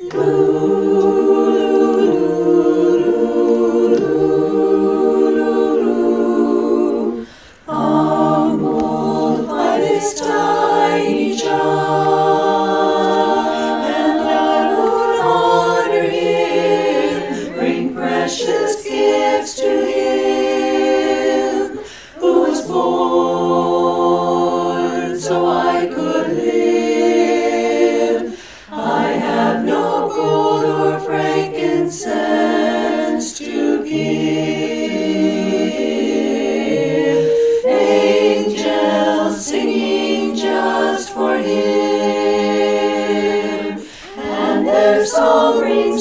Humbled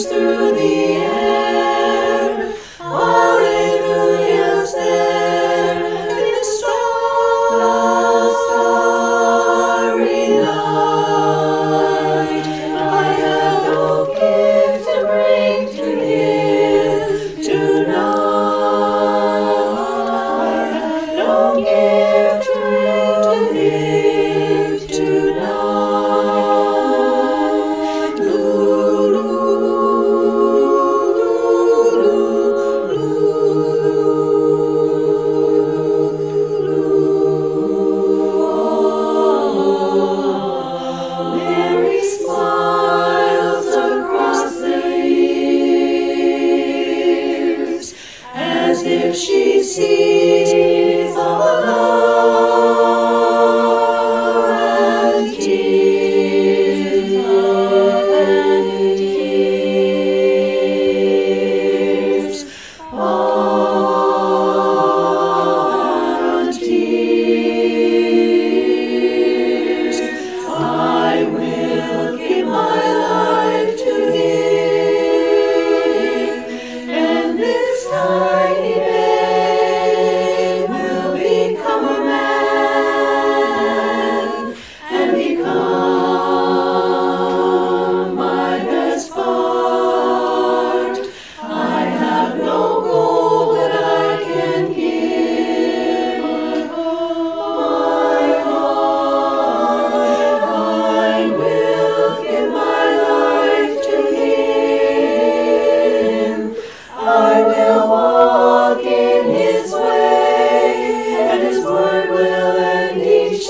voice through the air. Hallelujah's there in the starry night. I have no gift to bring to tonight. I have no gift. see.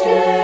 stay.